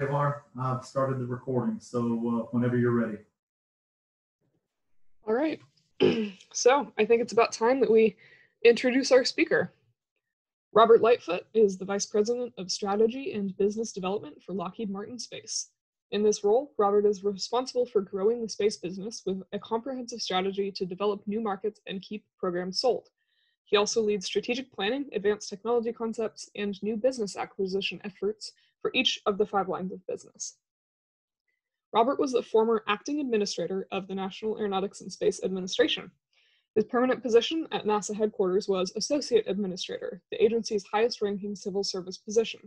Lauren, I've started the recording, so uh, whenever you're ready. All right. so I think it's about time that we introduce our speaker. Robert Lightfoot is the Vice President of Strategy and Business Development for Lockheed Martin Space. In this role, Robert is responsible for growing the space business with a comprehensive strategy to develop new markets and keep programs sold. He also leads strategic planning, advanced technology concepts, and new business acquisition efforts for each of the five lines of business. Robert was the former acting administrator of the National Aeronautics and Space Administration. His permanent position at NASA headquarters was Associate Administrator, the agency's highest ranking civil service position.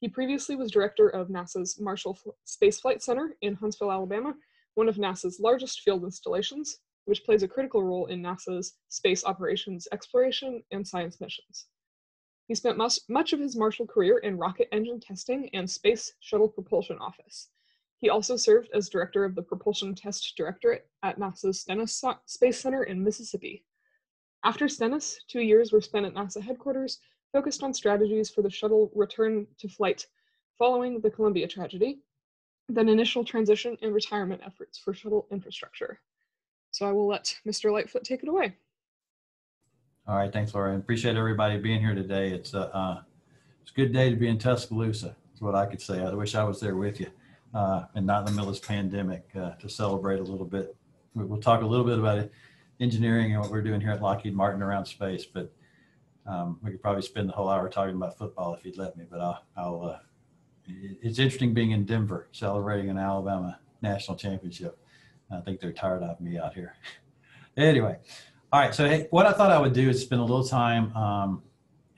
He previously was director of NASA's Marshall Space Flight Center in Huntsville, Alabama, one of NASA's largest field installations, which plays a critical role in NASA's space operations exploration and science missions. He spent much, much of his Marshall career in rocket engine testing and Space Shuttle Propulsion Office. He also served as director of the Propulsion Test Directorate at NASA's Stennis Space Center in Mississippi. After Stennis, two years were spent at NASA headquarters, focused on strategies for the shuttle return to flight following the Columbia tragedy, then initial transition and retirement efforts for shuttle infrastructure. So I will let Mr. Lightfoot take it away. All right, thanks, Laura. I appreciate everybody being here today. It's a, uh, it's a good day to be in Tuscaloosa. That's what I could say. I wish I was there with you uh, and not in the middle of this pandemic uh, to celebrate a little bit. We'll talk a little bit about engineering and what we're doing here at Lockheed Martin around space, but um, we could probably spend the whole hour talking about football if you'd let me. But I'll, I'll uh, it's interesting being in Denver celebrating an Alabama national championship. I think they're tired of me out here. anyway, all right. So hey, what I thought I would do is spend a little time, um,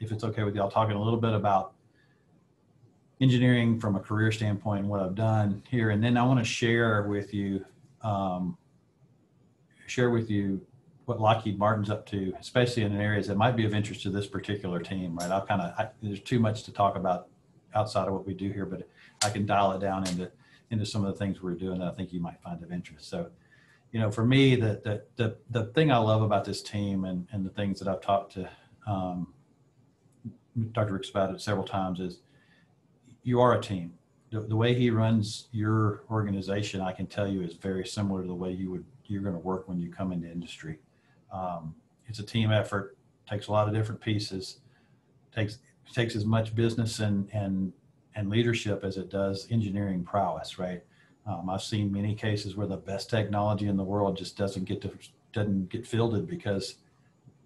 if it's okay with you, I'll talking a little bit about engineering from a career standpoint and what I've done here, and then I want to share with you, um, share with you what Lockheed Martin's up to, especially in areas that might be of interest to this particular team. Right? I'll kind of there's too much to talk about outside of what we do here, but I can dial it down into into some of the things we're doing that I think you might find of interest. So you know, for me, the, the, the, the thing I love about this team and, and the things that I've talked to um, Dr. Ricks about it several times is you are a team. The, the, way he runs your organization, I can tell you, is very similar to the way you would you're going to work when you come into industry. Um, it's a team effort. Takes a lot of different pieces. Takes takes as much business and and and leadership as it does engineering prowess, right? Um, I've seen many cases where the best technology in the world just doesn't get to doesn't get fielded because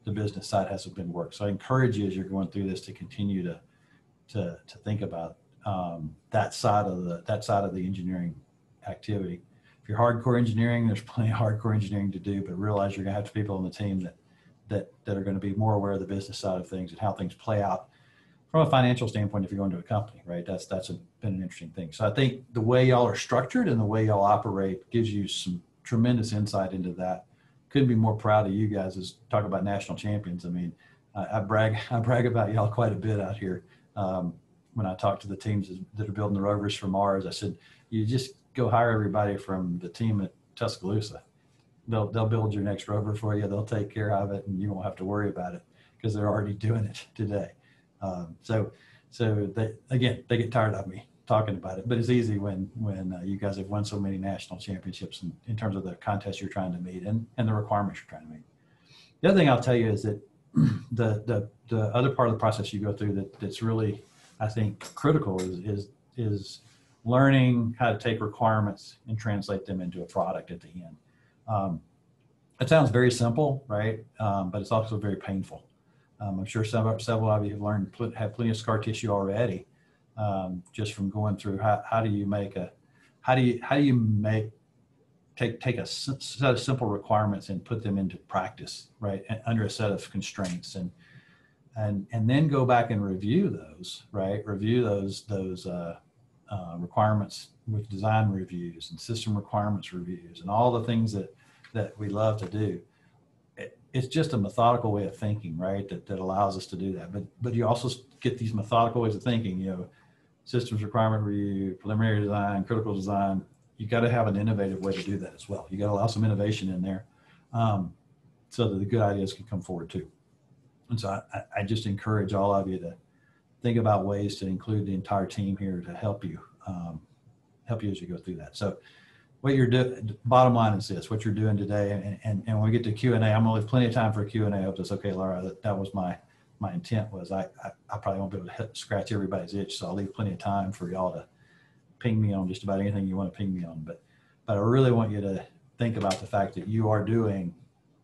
the business side hasn't been worked. So I encourage you as you're going through this to continue to to to think about um, that side of the that side of the engineering activity. If you're hardcore engineering, there's plenty of hardcore engineering to do, but realize you're going to have to people on the team that that that are going to be more aware of the business side of things and how things play out from a financial standpoint if you're going to a company, right? That's that's a, been an interesting thing. So I think the way y'all are structured and the way y'all operate gives you some tremendous insight into that. Couldn't be more proud of you guys as talk about national champions. I mean, I, I brag I brag about y'all quite a bit out here. Um, when I talk to the teams that are building the rovers for Mars, I said, you just go hire everybody from the team at Tuscaloosa. They'll they'll build your next rover for you. They'll take care of it, and you won't have to worry about it because they're already doing it today. Um, so, so they, again, they get tired of me talking about it, but it's easy when, when uh, you guys have won so many national championships in, in terms of the contests you're trying to meet and, and the requirements you're trying to meet. The other thing I'll tell you is that the, the, the other part of the process you go through that, that's really, I think, critical is, is, is learning how to take requirements and translate them into a product at the end. Um, it sounds very simple, right? Um, but it's also very painful. Um, I'm sure some, several of you have learned, have plenty of scar tissue already, um, just from going through how, how do you make a, how do you, how do you make, take, take a set of simple requirements and put them into practice, right? Under a set of constraints and, and, and then go back and review those, right? Review those, those, uh, uh, requirements with design reviews and system requirements reviews and all the things that, that we love to do it's just a methodical way of thinking, right? That, that allows us to do that. But but you also get these methodical ways of thinking. You know, systems requirement review, preliminary design, critical design. You got to have an innovative way to do that as well. You got to allow some innovation in there, um, so that the good ideas can come forward too. And so I, I just encourage all of you to think about ways to include the entire team here to help you um, help you as you go through that. So what you're doing, bottom line is this, what you're doing today, and, and, and when we get to Q and A, I'm gonna leave plenty of time for Q and A. I hope that's okay, Laura. That, that was my, my intent was I, I, I probably won't be able to hit, scratch everybody's itch, so I'll leave plenty of time for y'all to ping me on just about anything you want to ping me on. But, but I really want you to think about the fact that you are doing,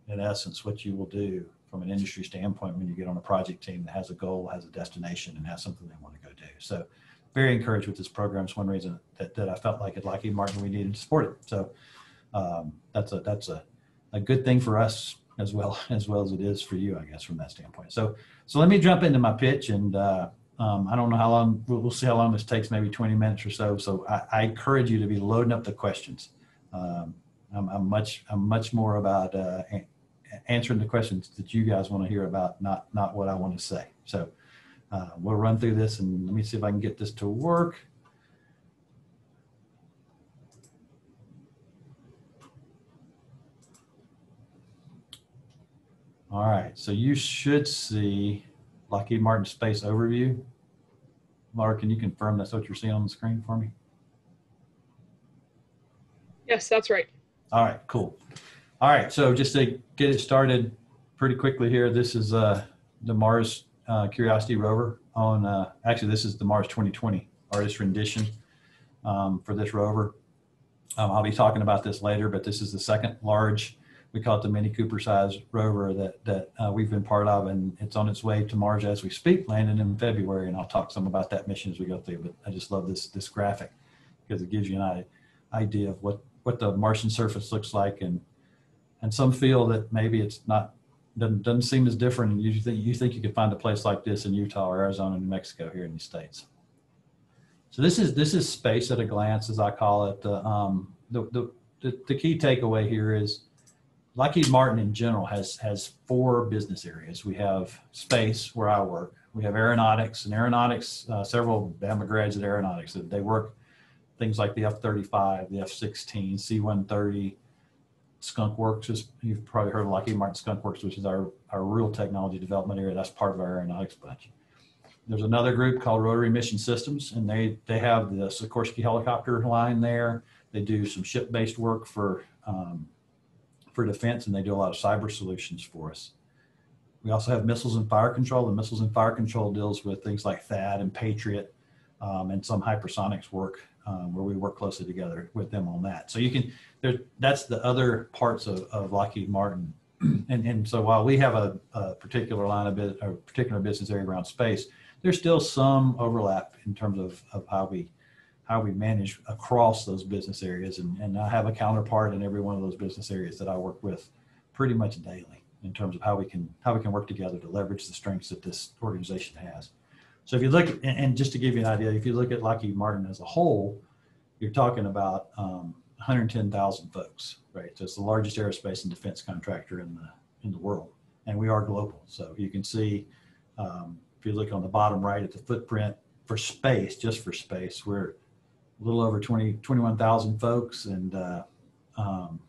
in essence, what you will do from an industry standpoint when you get on a project team that has a goal, has a destination, and has something they want to go do. So very encouraged with this program. It's one reason that, that I felt like at Lockheed Martin we needed to support it. So um, that's a that's a, a good thing for us as well as well as it is for you, I guess, from that standpoint. So so let me jump into my pitch, and uh, um, I don't know how long we'll, we'll, see how long this takes, maybe 20 minutes or so. So I, I encourage you to be loading up the questions. Um, I'm, I'm, much I'm much more about uh, answering the questions that you guys want to hear about, not not what I want to say. So. Uh, we'll run through this and let me see if I can get this to work. All right, so you should see Lockheed Martin Space Overview. Laura, can you confirm that's what you're seeing on the screen for me? Yes, that's right. All right, cool. All right, so just to get it started pretty quickly here, this is uh, the Mars uh, Curiosity rover on, uh, actually this is the Mars 2020 artist rendition um, for this rover. Um, I'll be talking about this later, but this is the second large, we call it the Mini Cooper size rover that, that uh, we've been part of and it's on its way to Mars as we speak, landing in February. And I'll talk some about that mission as we go through, but I just love this, this graphic because it gives you an idea of what, what the Martian surface looks like. And, and some feel that maybe it's not doesn't, doesn't seem as different. You think, you think you could find a place like this in Utah or Arizona, New Mexico here in the States. So this is, this is space at a glance, as I call it. The, um, the, the, the, the key takeaway here is Lockheed Martin in general has, has four business areas. We have space where I work. We have aeronautics and aeronautics, uh, several Bama grads at aeronautics they work things like the F-35, the F-16, C-130, Skunk Works is, you've probably heard of Lockheed Martin Skunk Works, which is our, our real technology development area. That's part of our aeronautics bunch. There's another group called Rotary Mission Systems, and they, they have the Sikorsky helicopter line there. They do some ship-based work for, um, for defense, and they do a lot of cyber solutions for us. We also have missiles and fire control. The missiles and fire control deals with things like THAAD and Patriot um, and some hypersonics work um, where we work closely together with them on that. So you can, there, that's the other parts of, of Lockheed Martin. and, and so while we have a, a particular line of business, a particular business area around space, there's still some overlap in terms of, of how we how we manage across those business areas. And, and I have a counterpart in every one of those business areas that I work with pretty much daily in terms of how we can how we can work together to leverage the strengths that this organization has. So if you look, and just to give you an idea, if you look at Lockheed Martin as a whole, you're talking about um, 110,000 folks, right? So it's the largest aerospace and defense contractor in the in the world, and we are global. So you can see, um, if you look on the bottom right at the footprint for space, just for space, we're a little over 20, 21,000 folks, and uh, um,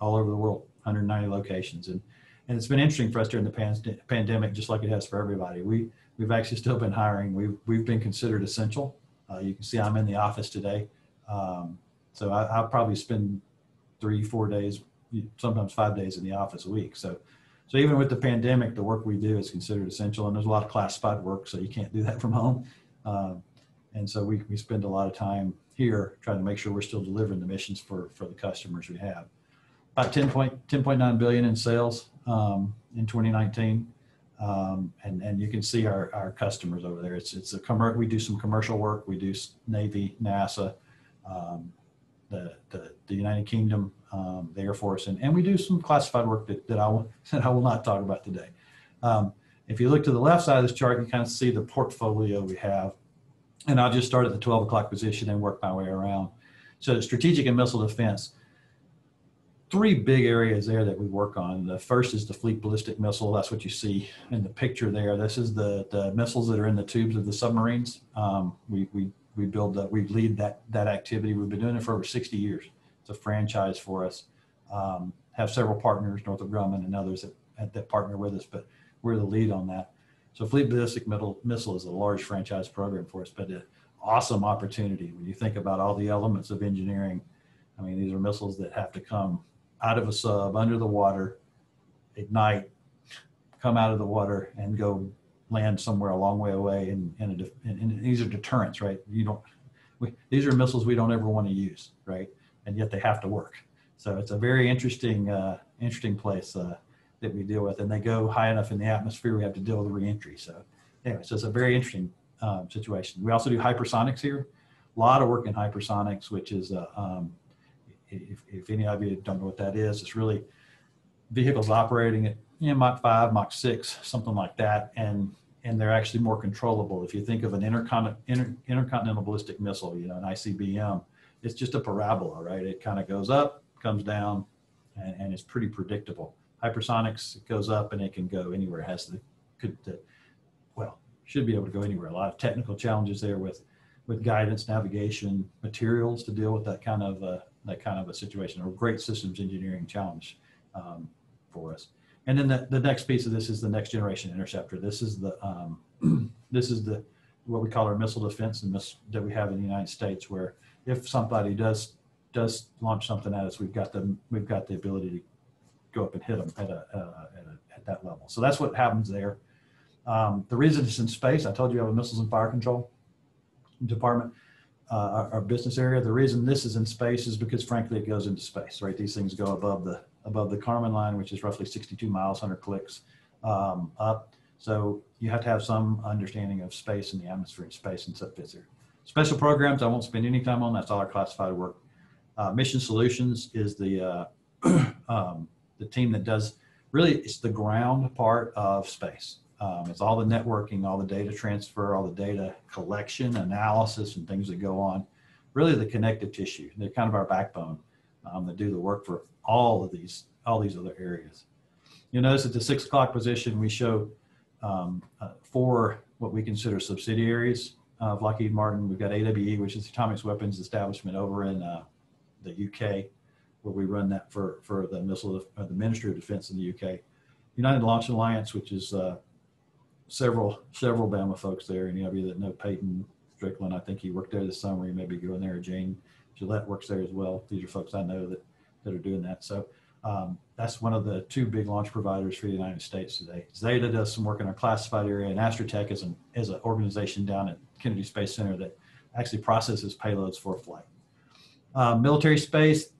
all over the world, 190 locations, and and it's been interesting for us during the pan- pandemic, just like it has for everybody. We we've actually still been hiring. We've we've been considered essential. Uh, you can see I'm in the office today, um, so I, I'll probably spend three, four days, sometimes five days in the office a week. So, so even with the pandemic, the work we do is considered essential, and there's a lot of classified work, so you can't do that from home. Um, and so we we spend a lot of time here trying to make sure we're still delivering the missions for for the customers we have. About 10 point, 10.9 billion in sales um, in 2019. Um, and and you can see our, our customers over there. It's it's a we do some commercial work. We do Navy, NASA, um, the, the, the United Kingdom, um, the Air Force, and, and we do some classified work that, that I will that I will not talk about today. Um, if you look to the left side of this chart, you kind of see the portfolio we have, and I'll just start at the 12 o'clock position and work my way around. So strategic and missile defense three big areas there that we work on. The first is the fleet ballistic missile. That's what you see in the picture there. This is the, the missiles that are in the tubes of the submarines. Um, we, we, we build that, we lead that, that activity. We've been doing it for over 60 years. It's a franchise for us. Um, have several partners, Northrop Grumman and others that, that partner with us, but we're the lead on that. So fleet ballistic missile is a large franchise program for us, but an awesome opportunity when you think about all the elements of engineering. I mean, these are missiles that have to come out of a sub under the water, ignite, come out of the water, and go land somewhere a long way away. And, and, a and, and these are deterrents, right? You don't. We, these are missiles we don't ever want to use, right? And yet they have to work. So it's a very interesting, uh, interesting place uh, that we deal with. And they go high enough in the atmosphere, we have to deal with reentry. So anyway, so it's a very interesting um, situation. We also do hypersonics here. A lot of work in hypersonics, which is, uh, um, if, if any of you don't know what that is, it's really vehicles operating at you know, Mach 5, Mach 6, something like that. And and they're actually more controllable. If you think of an intercon- inter- intercontinental ballistic missile, you know, an ICBM, it's just a parabola, right? It kind of goes up, comes down, and, and it's pretty predictable. Hypersonics, it goes up and it can go anywhere. It has the, could, the, well, should be able to go anywhere. A lot of technical challenges there with, with guidance, navigation, materials to deal with that kind of uh, that kind of a situation. A great systems engineering challenge um, for us. And then the, the next piece of this is the next generation interceptor. This is the um, this is the what we call our missile defense and miss, that we have in the United States, where if somebody does does launch something at us, we've got the we've got the ability to go up and hit them at a, uh, at, a at that level. So that's what happens there. Um, the reason it's in space, I told you I have a missiles and fire control department, uh, our, our business area. The reason this is in space is because frankly it goes into space, right? These things go above the above the Kármán line, which is roughly 62 miles, 100 clicks um, up. So you have to have some understanding of space and the atmosphere and space and stuff here. Special programs, I won't spend any time on. That's all our classified work. Uh, Mission Solutions is the uh, um, the team that does really it's the ground part of space. Um, it's all the networking, all the data transfer, all the data collection, analysis, and things that go on. Really, the connective tissue. They're kind of our backbone um, that do the work for all of these all these other areas. You'll notice at the six o'clock position, we show um, uh, four what we consider subsidiaries of Lockheed Martin. We've got AWE, which is the Atomic Weapons Establishment over in uh, the UK, where we run that for for the missile uh, the Ministry of Defense in the UK. United Launch Alliance, which is uh, several several Bama folks there. Any of you that know Peyton Strickland, I think he worked there this summer. You may be going there. Jane Gillette works there as well. These are folks I know that that are doing that. So um, that's one of the two big launch providers for the United States today. Zeta does some work in our classified area, and Astrotech is an is an organization down at Kennedy Space Center that actually processes payloads for flight. Uh, military space,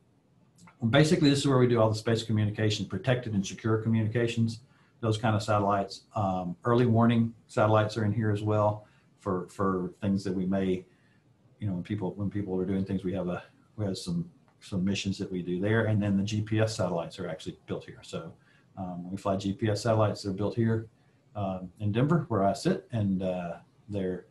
basically this is where we do all the space communication, protected and secure communications, those kind of satellites. Um, early warning satellites are in here as well for for things that we may, you know, when people when people are doing things, we have a we have some some missions that we do there, and then the GPS satellites are actually built here. So um, we fly GPS satellites. They're built here um, in Denver, where I sit, and uh, they're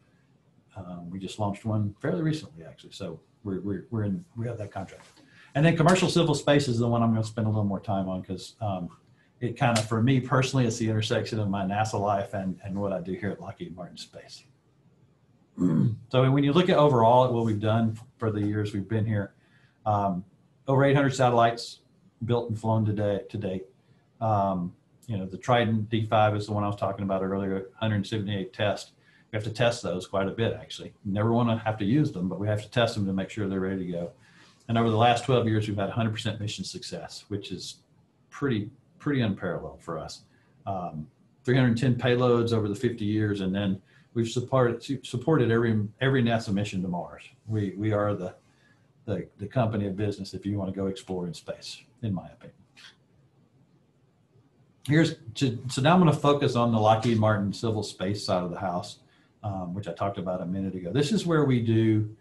um, we just launched one fairly recently, actually. So we're we're, we're in we have that contract. And then commercial civil space is the one I'm going to spend a little more time on because um, it kind of, for me personally, it's the intersection of my NASA life and, and what I do here at Lockheed Martin Space. so when you look at overall at what we've done for the years we've been here, um, over 800 satellites built and flown today to date. Um, you know, the Trident D5 is the one I was talking about earlier, 178 tests. We have to test those quite a bit, actually. We never want to have to use them, but we have to test them to make sure they're ready to go. And over the last 12 years, we've had 100% mission success, which is pretty, pretty unparalleled for us. Um, 310 payloads over the 50 years, and then we've supported supported every every NASA mission to Mars. We we are the the, the company of business if you want to go explore in space, in my opinion. Here's to, so now I'm going to focus on the Lockheed Martin civil space side of the house, um, which I talked about a minute ago. This is where we do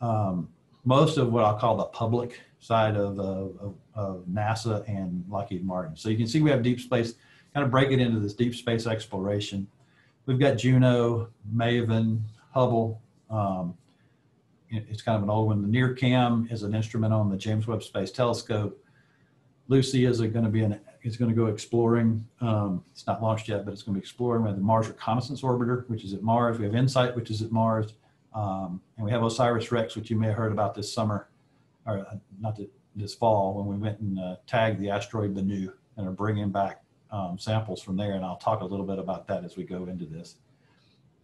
um, most of what I'll call the public side of, of, of, NASA and Lockheed Martin. So you can see we have deep space, kind of break it into this deep space exploration. We've got Juno, Maven, Hubble, um, it's kind of an old one. The NIRCam is an instrument on the James Webb Space Telescope. Lucy is going to be an is going to go exploring. Um, it's not launched yet, but it's going to be exploring. We have the Mars Reconnaissance Orbiter, which is at Mars. We have InSight, which is at Mars, um, and we have OSIRIS REx, which you may have heard about this summer, or uh, not this fall, when we went and uh, tagged the asteroid Bennu and are bringing back um, samples from there. And I'll talk a little bit about that as we go into this.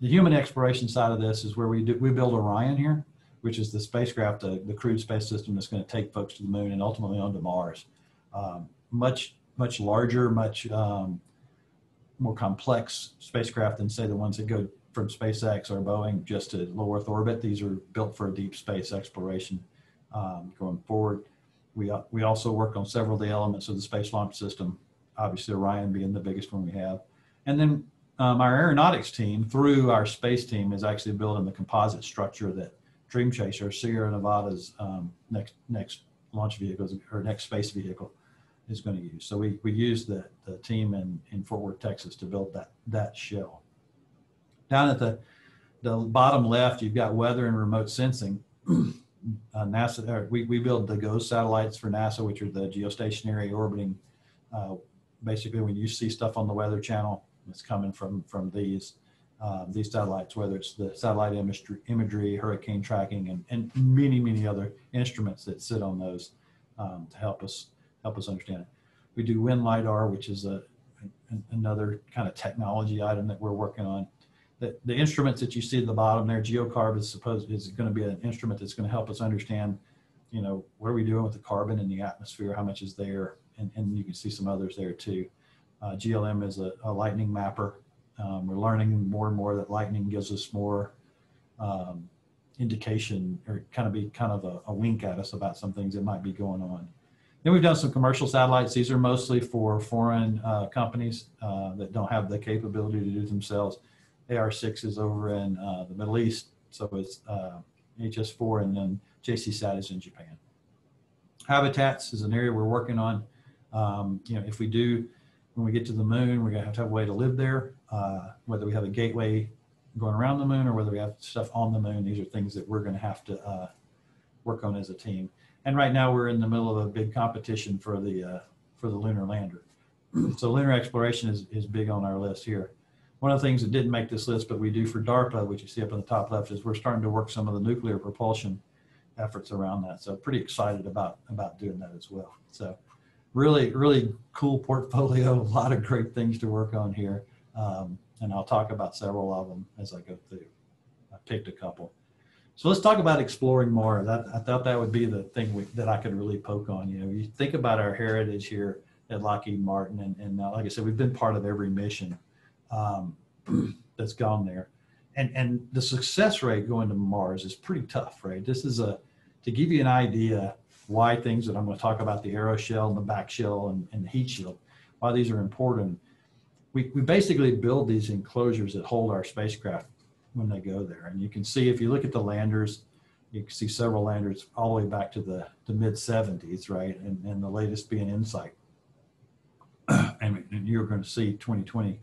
the human exploration side of this is where we do, we build Orion here, which is the spacecraft, the, the crewed space system that's going to take folks to the moon and ultimately onto Mars. Um, much much larger, much um, more complex spacecraft than say the ones that go from SpaceX or Boeing just to low Earth orbit. These are built for deep space exploration um, going forward. We, we also work on several of the elements of the Space Launch System, obviously Orion being the biggest one we have. And then um, our aeronautics team, through our space team, is actually building the composite structure that Dream Chaser, Sierra Nevada's um, next next launch vehicle or next space vehicle is going to use. So we, we use the, the team in, in Fort Worth, Texas to build that, that shell. Down at the, the bottom left, you've got weather and remote sensing. uh, NASA, or we, we build the GOES satellites for NASA, which are the geostationary orbiting. Uh, basically, when you see stuff on the Weather Channel, it's coming from from these um, these satellites, whether it's the satellite imagery, imagery hurricane tracking, and, and many many other instruments that sit on those um, to help us help us understand it. We do wind lidar, which is a an, another kind of technology item that we're working on. The, the instruments that you see at the bottom there, GeoCarb is supposed is going to be an instrument that's going to help us understand, you know, what are we doing with the carbon in the atmosphere, how much is there, and, and you can see some others there too. Uh, GLM is a, a lightning mapper. Um, we're learning more and more that lightning gives us more um, indication or kind of be kind of a, a, wink at us about some things that might be going on. Then we've done some commercial satellites. These are mostly for foreign uh, companies uh, that don't have the capability to do themselves. AR6 is over in uh, the Middle East, so it's HS4, and then JCSat is in Japan. Habitats is an area we're working on. Um, you know, if we do when we get to the moon, we're going to have to have a way to live there, uh, whether we have a gateway going around the moon or whether we have stuff on the moon. These are things that we're going to have to uh, work on as a team. And right now we're in the middle of a big competition for the uh, for the lunar lander. so lunar exploration is, is big on our list here. One of the things that didn't make this list, but we do for DARPA, which you see up in the top left, is we're starting to work some of the nuclear propulsion efforts around that. So pretty excited about about doing that as well. So really, really cool portfolio. A lot of great things to work on here. Um, and I'll talk about several of them as I go through. I picked a couple. So let's talk about exploring more. That, I thought that would be the thing we, that I could really poke on. You know, you think about our heritage here at Lockheed Martin, and, and uh, like I said, we've been part of every mission um, that's gone there. And, and the success rate going to Mars is pretty tough, right? This is a, to give you an idea, why things that I'm going to talk about the aeroshell and the back shell and, and the heat shield, why these are important. We, we basically build these enclosures that hold our spacecraft when they go there. And you can see if you look at the landers, you can see several landers all the way back to the, the mid 70s, right? And, and the latest being InSight. and, and you're going to see 2020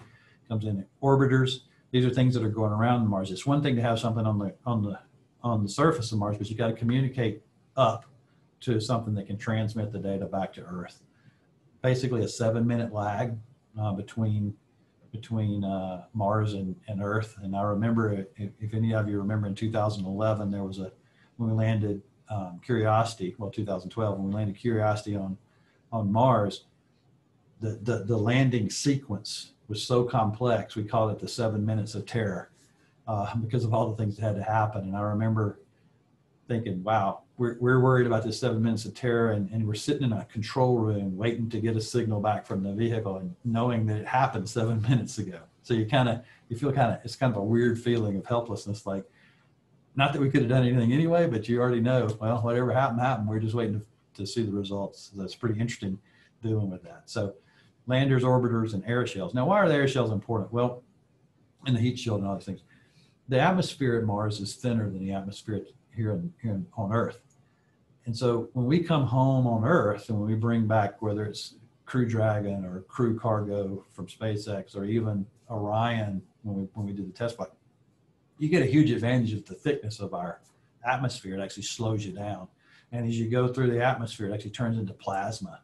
comes in. Orbiters, these are things that are going around Mars. It's one thing to have something on the on the on the surface of Mars, but you've got to communicate up to something that can transmit the data back to Earth. Basically, a seven-minute lag uh, between between uh, Mars and, and Earth. And I remember, if, if, any of you remember, in 2011 there was a when we landed um, Curiosity. Well, 2012 when we landed Curiosity on on Mars, the, the the landing sequence was so complex. We called it the seven minutes of terror uh, because of all the things that had to happen. And I remember thinking, wow, we're, we're worried about this seven minutes of terror and, and we're sitting in a control room waiting to get a signal back from the vehicle and knowing that it happened seven minutes ago. So you kind of, you feel kind of, it's kind of a weird feeling of helplessness. Like, not that we could have done anything anyway, but you already know, well, whatever happened, happened. We're just waiting to, to see the results. That's pretty interesting dealing with that. So landers, orbiters, and aeroshells. Now, why are the aeroshells important? Well, in the heat shield and all these things. The atmosphere at Mars is thinner than the atmosphere here, in, here on Earth. And so when we come home on Earth and when we bring back, whether it's Crew Dragon or Crew Cargo from SpaceX or even Orion when we, when we did the test flight, you get a huge advantage of the thickness of our atmosphere. It actually slows you down. And as you go through the atmosphere, it actually turns into plasma.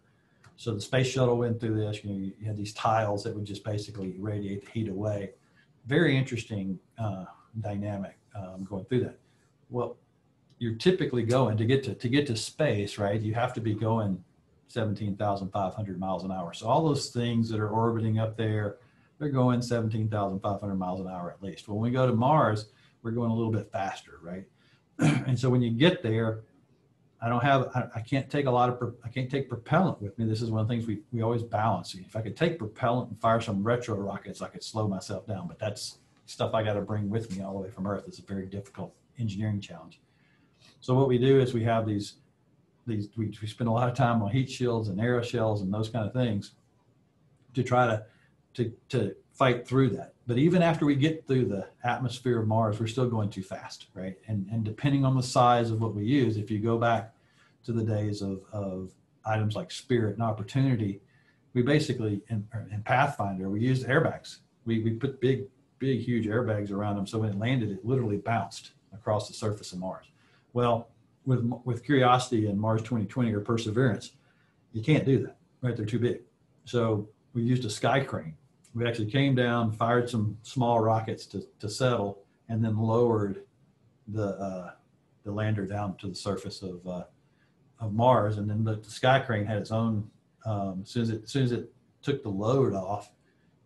So the space shuttle went through this. You know, you had these tiles that would just basically radiate the heat away. Very interesting uh, dynamic um, going through that. Well, you're typically going to get to to get to space, right? You have to be going 17,500 miles an hour. So all those things that are orbiting up there, they're going 17,500 miles an hour at least. When we go to Mars, we're going a little bit faster, right? and so when you get there, I don't have, I, I can't take a lot of, I can't take propellant with me. This is one of the things we, we always balance. If I could take propellant and fire some retro rockets, I could slow myself down, but that's stuff I got to bring with me all the way from Earth. It's a very difficult engineering challenge. So what we do is we have these, these, we, we spend a lot of time on heat shields and aeroshells and those kind of things to try to, to, to fight through that. But even after we get through the atmosphere of Mars, we're still going too fast, right? And, and depending on the size of what we use, if you go back to the days of, of items like Spirit and Opportunity, we basically, in, in Pathfinder, we used airbags. We, we put big, big, huge airbags around them. So when it landed, it literally bounced across the surface of Mars. Well, with, with Curiosity and Mars 2020 or Perseverance, you can't do that, right? They're too big. So we used a sky crane we actually came down, fired some small rockets to, to settle, and then lowered the uh, the lander down to the surface of uh, of Mars. And then the, the sky crane had its own. Um, as soon as it as soon as it took the load off,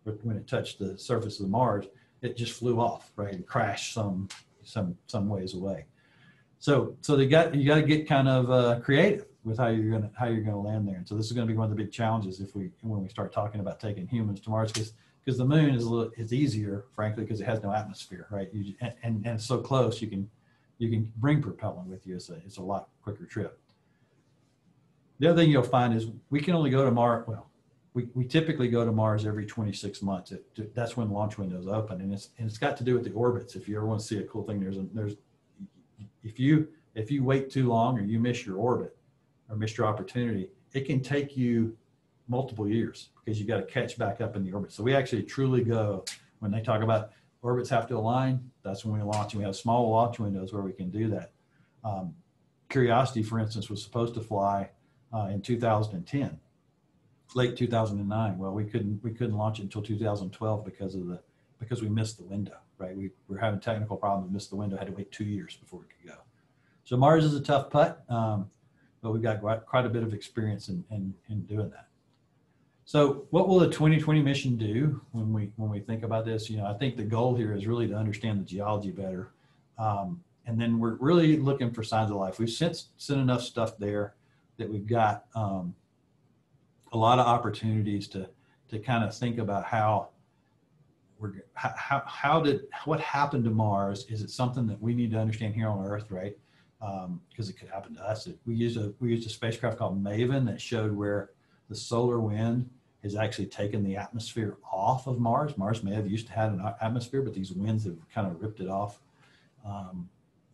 when it touched the surface of Mars, it just flew off, right, and crashed some some some ways away. So so they got you got to get kind of uh, creative with how you're gonna how you're gonna land there. And so this is gonna be one of the big challenges if we when we start talking about taking humans to Mars because because the moon is a little easier frankly because it has no atmosphere right? You and, and, and it's so close you can you can bring propellant with you. It's a, it's a lot quicker trip. The other thing you'll find is we can only go to mars well we, we typically go to mars every 26 months. It, that's when launch windows open and it's and it's got to do with the orbits. If you ever want to see a cool thing there's a there's if you if you wait too long or you miss your orbit or missed your opportunity it can take you multiple years because you've got to catch back up in the orbit. So we actually truly go when they talk about orbits have to align. That's when we launch, and we have small launch windows where we can do that. Um, Curiosity, for instance, was supposed to fly uh, in 2010, late 2009. Well, we couldn't we couldn't launch it until 2012 because of the because we missed the window. Right, we were having technical problems, missed the window, had to wait two years before we could go. So Mars is a tough putt, um, but we've got quite a bit of experience in, in, in doing that. So what will the 2020 mission do when we when we think about this? You know, I think the goal here is really to understand the geology better. Um, and then we're really looking for signs of life. We've sent, sent enough stuff there that we've got um, a lot of opportunities to to kind of think about how we're how, how did what happened to Mars? Is it something that we need to understand here on Earth, right? Because um, it could happen to us. We used a we used a spacecraft called Maven that showed where the solar wind has actually taken the atmosphere off of Mars. Mars may have used to have an atmosphere, but these winds have kind of ripped it off. Um,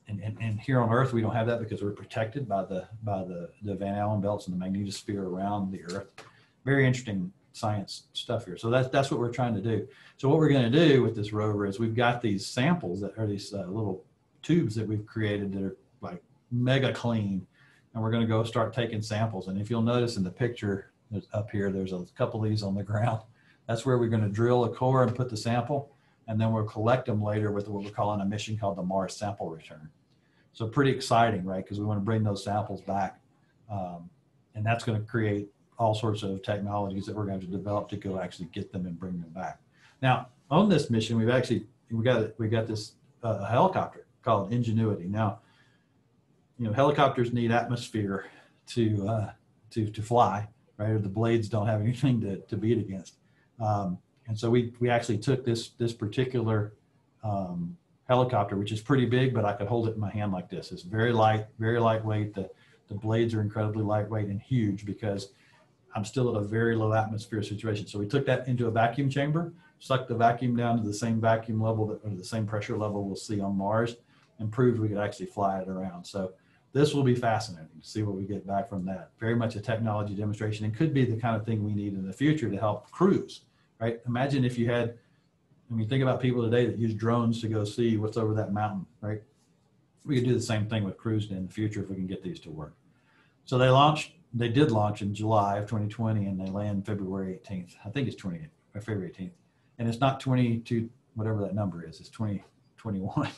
and, and, and, here on Earth, we don't have that because we're protected by the by the, the Van Allen belts and the magnetosphere around the Earth. Very interesting science stuff here. So that's that's what we're trying to do. So what we're going to do with this rover is we've got these samples that are these uh, little tubes that we've created that are mega clean, and we're going to go start taking samples. And if you'll notice in the picture up here, there's a couple of these on the ground. That's where we're going to drill a core and put the sample, and then we'll collect them later with what we're calling a mission called the Mars Sample Return. So pretty exciting, right? Because we want to bring those samples back, um, and that's going to create all sorts of technologies that we're going to develop to go actually get them and bring them back. Now, on this mission, we've actually we got we got this uh, helicopter called Ingenuity. Now, you know, helicopters need atmosphere to uh, to to fly, right? Or the blades don't have anything to, to beat against. Um, and so we, we actually took this, this particular um, helicopter, which is pretty big, but I could hold it in my hand like this. It's very light, very lightweight. The, the blades are incredibly lightweight and huge because I'm still at a very low atmosphere situation. So we took that into a vacuum chamber, sucked the vacuum down to the same vacuum level that, or the same pressure level we'll see on Mars, and proved we could actually fly it around. So this will be fascinating to see what we get back from that. Very much a technology demonstration and could be the kind of thing we need in the future to help crews, right? Imagine if you had, I mean, think about people today that use drones to go see what's over that mountain, right? We could do the same thing with crews in the future if we can get these to work. So they launched, they did launch in July of 2020 and they land February 18th. I think it's 28 or February 18th. And it's not 22, whatever that number is, it's 2021.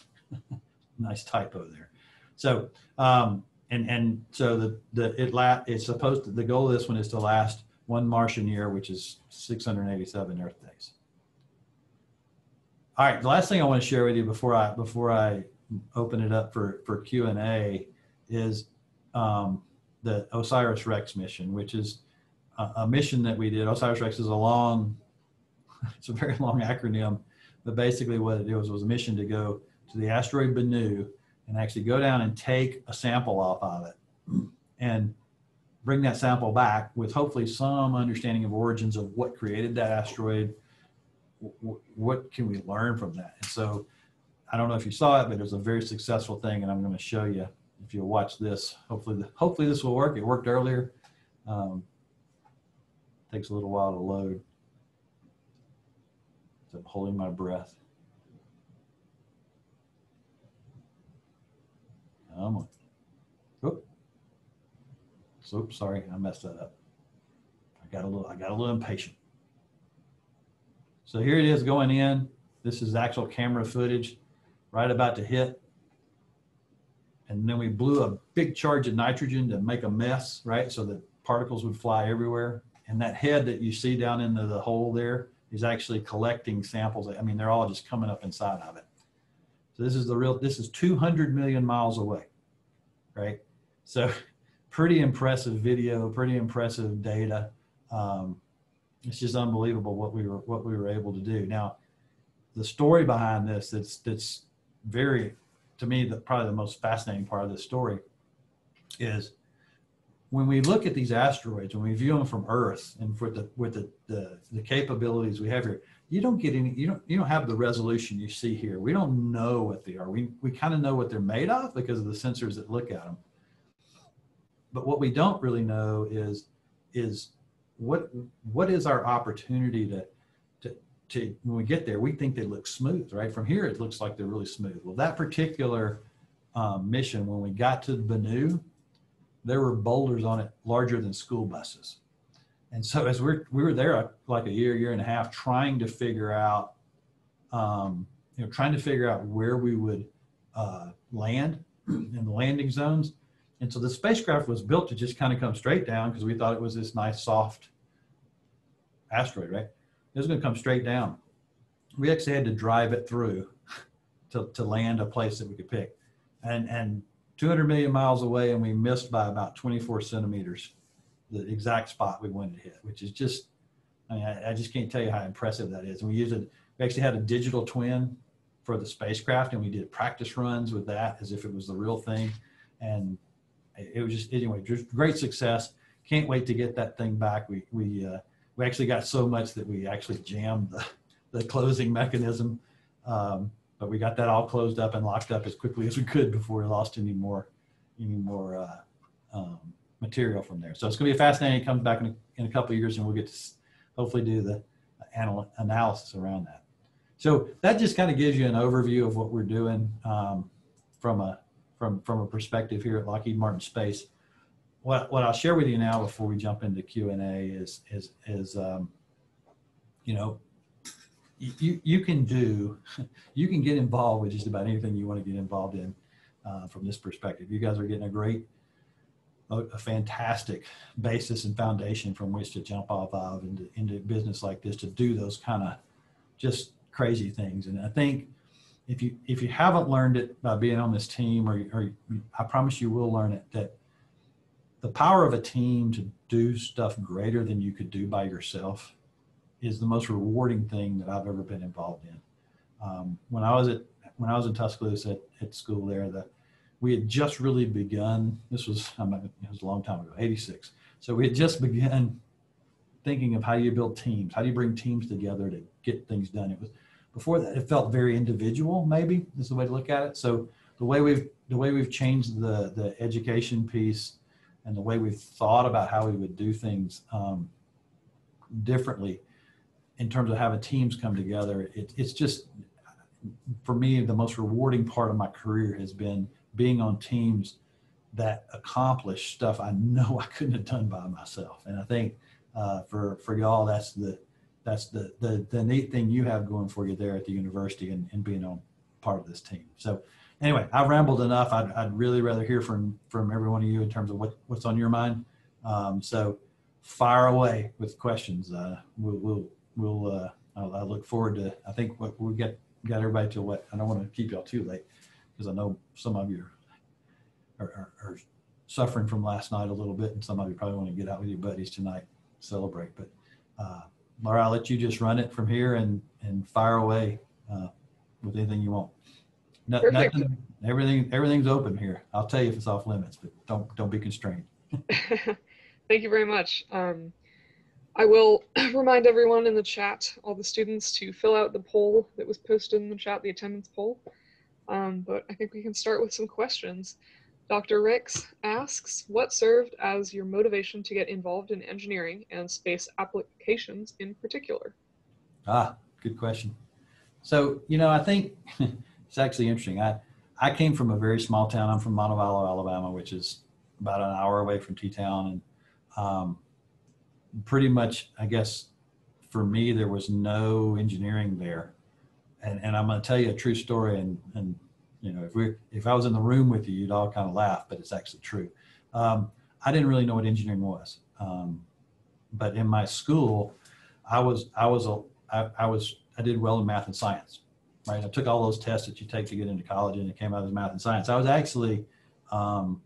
nice typo there. So, um, and, and so the, the, it la- it's supposed to, the goal of this one is to last one Martian year, which is 687 Earth days. all right, the last thing I want to share with you before I before I open it up for for Q and A is um, the Osiris Rex mission, which is a, a mission that we did. Osiris Rex is a long, it's a very long acronym, but basically what it was was a mission to go to the asteroid Bennu and actually go down and take a sample off of it and bring that sample back with hopefully some understanding of origins of what created that asteroid. What can we learn from that? And so I don't know if you saw it, but it was a very successful thing, and I'm going to show you if you'll watch this. Hopefully, the, hopefully this will work. It worked earlier. Um, takes a little while to load. So I'm holding my breath. Come on. Oop. Oops, sorry, I messed that up. I got a little, I got a little impatient. So here it is going in. This is actual camera footage, right about to hit. And then we blew a big charge of nitrogen to make a mess, right? So that particles would fly everywhere. And that head that you see down into the hole there is actually collecting samples. I mean, they're all just coming up inside of it. So this is the real, this is 200 million miles away, right? So pretty impressive video, pretty impressive data. Um, it's just unbelievable what we were, what we were able to do. Now, the story behind this, that's, that's very, to me, the, probably the most fascinating part of this story is when we look at these asteroids, when we view them from Earth and with the, with the, the, the capabilities we have here, you don't get any you don't you don't have the resolution you see here. We don't know what they are. We we kind of know what they're made of because of the sensors that look at them but what we don't really know is is what what is our opportunity to to to when we get there we think they look smooth right? From here it looks like they're really smooth. Well that particular um, mission when we got to the Bennu there were boulders on it larger than school buses and so as we're we were there like a year year and a half trying to figure out um, you know trying to figure out where we would uh, land in the landing zones. And so the spacecraft was built to just kind of come straight down because we thought it was this nice soft asteroid right? It was going to come straight down. We actually had to drive it through to, to land a place that we could pick. And and 200 million miles away and we missed by about 24 centimeters the exact spot we wanted to hit, which is just, I mean, I, I, just can't tell you how impressive that is. And we used it, we actually had a digital twin for the spacecraft and we did practice runs with that as if it was the real thing. And it was just, anyway, just great success. Can't wait to get that thing back. We, we, uh, we actually got so much that we actually jammed the, the closing mechanism. Um, but we got that all closed up and locked up as quickly as we could before we lost any more, any more, uh, um, material from there. So it's going to be fascinating. It comes back in a, in a couple of years and we'll get to hopefully do the anal- analysis around that. So that just kind of gives you an overview of what we're doing um, from a from from a perspective here at Lockheed Martin Space. What what I'll share with you now before we jump into Q and A is is is um, you know you you can do you can get involved with just about anything you want to get involved in uh, from this perspective. You guys are getting a great a, fantastic basis and foundation from which to jump off of into, into business like this to do those kind of just crazy things. And I think if you if you haven't learned it by being on this team, or, or I promise you will learn it, that the power of a team to do stuff greater than you could do by yourself is the most rewarding thing that I've ever been involved in. Um, when I was at when I was in Tuscaloosa at, at school there, the we had just really begun. This was not, it was a long time ago, '86. So we had just begun thinking of how you build teams, how do you bring teams together to get things done. It was before that it felt very individual. Maybe is the way to look at it. So the way we've the way we've changed the the education piece and the way we've thought about how we would do things um, differently in terms of having teams come together. It, it's just for me the most rewarding part of my career has been being on teams that accomplish stuff I know I couldn't have done by myself. And I think uh, for for y'all, that's the that's the, the the neat thing you have going for you there at the university and, and being on part of this team. So anyway, I've rambled enough. I'd, I'd really rather hear from from every one of you in terms of what what's on your mind. Um, so fire away with questions. Uh, we'll we'll, we'll uh, I look forward to. I think what we get got everybody to what? I don't want to keep y'all too late because I know some of you are, are, are suffering from last night a little bit, and some of you probably want to get out with your buddies tonight, celebrate. But uh, Laura, I'll let you just run it from here and and fire away uh, with anything you want. No, nothing, everything everything's open here. I'll tell you if it's off limits, but don't don't be constrained. Thank you very much. Um, I will remind everyone in the chat, all the students, to fill out the poll that was posted in the chat, the attendance poll. Um, but I think we can start with some questions. Dr. Ricks asks, what served as your motivation to get involved in engineering and space applications in particular? Ah, good question. So, you know, I think it's actually interesting. I, I came from a very small town. I'm from Montevallo, Alabama, which is about an hour away from T-Town. And um, pretty much, I guess, for me, there was no engineering there. And, and I'm going to tell you a true story. And, and you know, if we if I was in the room with you, you'd all kind of laugh, but it's actually true. Um, I didn't really know what engineering was. Um, but in my school, I was I was a I, I was I did well in math and science, right? I took all those tests that you take to get into college, and it came out as math and science. I was actually um,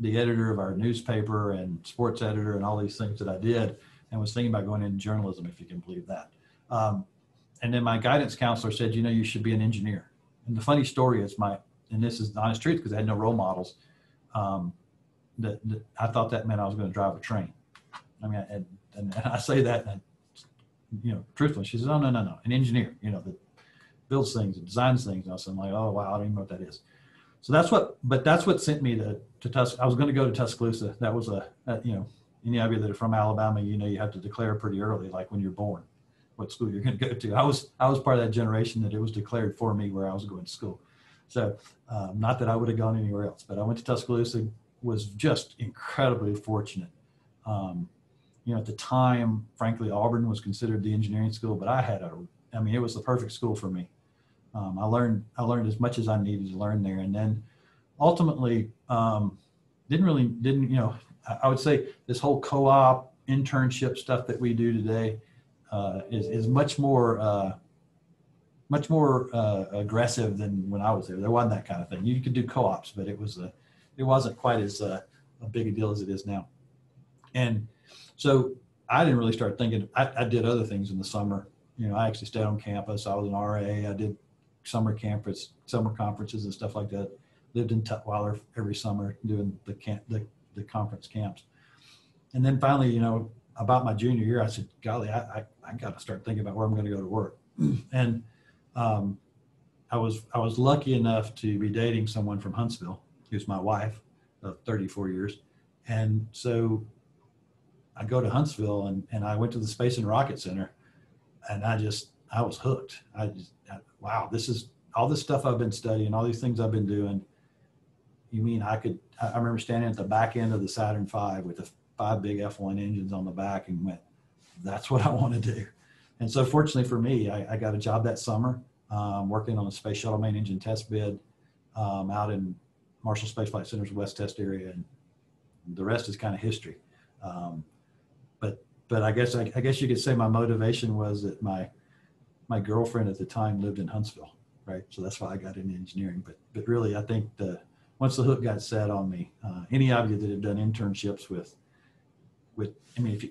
the editor of our newspaper and sports editor and all these things that I did, and was thinking about going into journalism, if you can believe that. Um, and then my guidance counselor said, you know, you should be an engineer. And the funny story is my, and this is the honest truth because I had no role models. Um, that, that I thought that meant I was going to drive a train. I mean, and, and I say that, and you know, truthfully, she says, "Oh no, no, no, an engineer, you know, that builds things, and designs things." And I was like, "Oh wow, I don't even know what that is." So that's what, but that's what sent me to to Tus. I was going to go to Tuscaloosa. That was a, a, you know, any of you that are from Alabama, you know, you have to declare pretty early, like when you're born, what school you're going to go to. I was I was part of that generation that it was declared for me where I was going to school. So um, not that I would have gone anywhere else, but I went to Tuscaloosa. Was just incredibly fortunate. Um, you know, at the time, frankly, Auburn was considered the engineering school, but I had a, I mean, it was the perfect school for me. Um, I learned, I learned as much as I needed to learn there. And then ultimately, um, didn't really, didn't, you know, I, I would say this whole co-op internship stuff that we do today uh, is, is much more, uh, much more uh, aggressive than when I was there. There wasn't that kind of thing. You could do co-ops, but it was a, it wasn't quite as uh, a big a deal as it is now. And so I didn't really start thinking. I, I, did other things in the summer. You know, I actually stayed on campus. I was an RA. I did summer campus, summer conferences and stuff like that. Lived in Tutwiler every summer doing the camp, the, the conference camps. And then finally, you know, about my junior year, I said, "Golly, I, I, I got to start thinking about where I'm going to go to work." and um, I was I was lucky enough to be dating someone from Huntsville, who's my wife of 34 years, and so I go to Huntsville and, and I went to the Space and Rocket Center and I just, I was hooked. I just, I, wow, this is all this stuff I've been studying, all these things I've been doing. You mean I could, I remember standing at the back end of the Saturn V with the five big F1 engines on the back and went, that's what I want to do. And so fortunately for me, I, I got a job that summer um, working on a space shuttle main engine test bed um, out in Marshall Space Flight Center's West Test area. And the rest is kind of history. Um, but but I guess I, I, guess you could say my motivation was that my my girlfriend at the time lived in Huntsville, right? So that's why I got into engineering. But but really, I think the once the hook got set on me, uh, any of you that have done internships with with I mean, if you,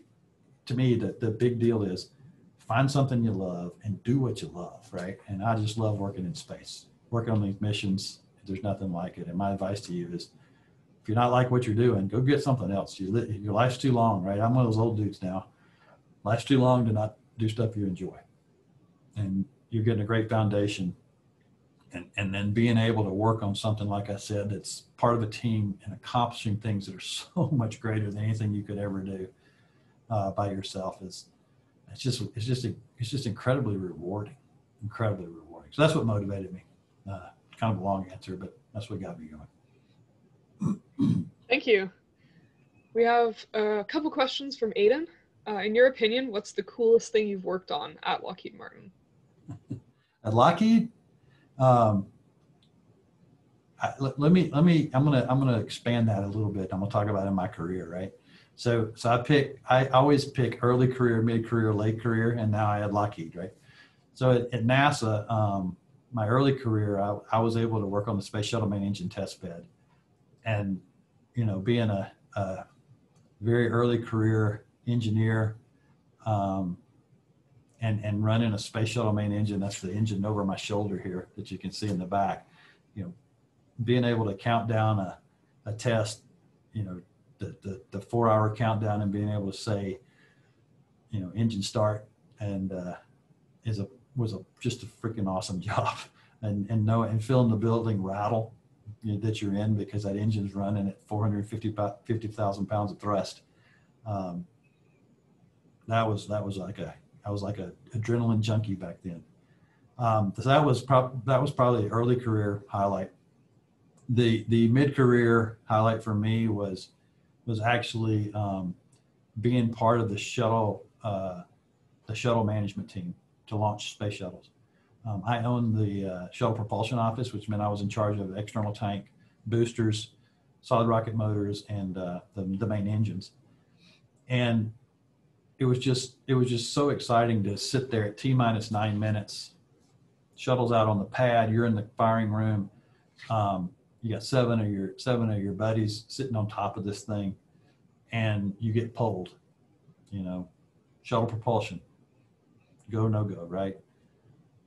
to me the the big deal is find something you love and do what you love, right? And I just love working in space, working on these missions. There's nothing like it. And my advice to you is if you're not like what you're doing, go get something else. You your life's too long, right? I'm one of those old dudes now. Life's too long to not do stuff you enjoy, and you're getting a great foundation. And and then being able to work on something like I said, that's part of a team and accomplishing things that are so much greater than anything you could ever do uh, by yourself is it's just it's just it's just incredibly rewarding, incredibly rewarding. So that's what motivated me. Uh, kind of a long answer, but that's what got me going. Thank you. We have a couple questions from Aiden. Uh, in your opinion, what's the coolest thing you've worked on at Lockheed Martin? at Lockheed, um, I, let, let, me let me I'm gonna I'm gonna expand that a little bit. I'm gonna talk about in my career, right? So so I pick I always pick early career, mid career, late career, and now I had Lockheed, right? So at, at NASA, um, my early career, I, I was able to work on the space shuttle main engine test bed, and you know, being a, a very early career engineer, um, and and running a space shuttle main engine, that's the engine over my shoulder here that you can see in the back. You know, being able to count down a, a test, you know, the, the, the four hour countdown and being able to say, you know, engine start and uh, is a was a just a freaking awesome job. And and know and feeling the building rattle you know, that you're in because that engine's running at 450,000 pounds of thrust. Um, that was that was like a I was like a adrenaline junkie back then. Um, so that was prob- that was probably early career highlight. The the mid career highlight for me was was actually um, being part of the shuttle uh, the shuttle management team to launch space shuttles. Um, I owned the uh, shuttle propulsion office, which meant I was in charge of external tank boosters, solid rocket motors, and uh, the, the main engines. And it was just it was just so exciting to sit there at t minus nine minutes. Shuttles out on the pad you're in the firing room. Um, you got seven of your seven of your buddies sitting on top of this thing and you get pulled you know. Shuttle propulsion. Go no go right?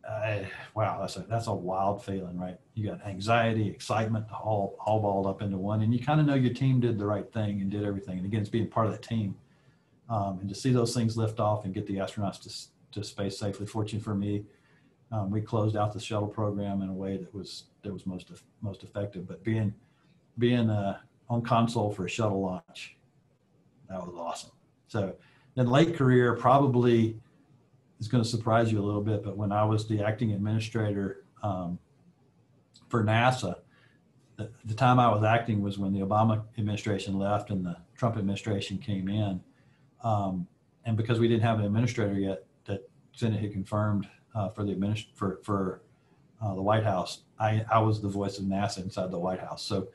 Uh, wow that's a that's a wild feeling right? You got anxiety excitement all all balled up into one and you kind of know your team did the right thing and did everything. And again it's being part of that team um, and to see those things lift off and get the astronauts to, to space safely. Fortunate for me, um, we closed out the shuttle program in a way that was that was most most effective. But being being uh, on console for a shuttle launch, that was awesome. So then late career probably is going to surprise you a little bit. But when I was the acting administrator um, for NASA, the time I was acting was when the Obama administration left and the Trump administration came in um, and because we didn't have an administrator yet that Senate had confirmed uh, for the administ- for for uh, the White House, I, I was the voice of NASA inside the White House. So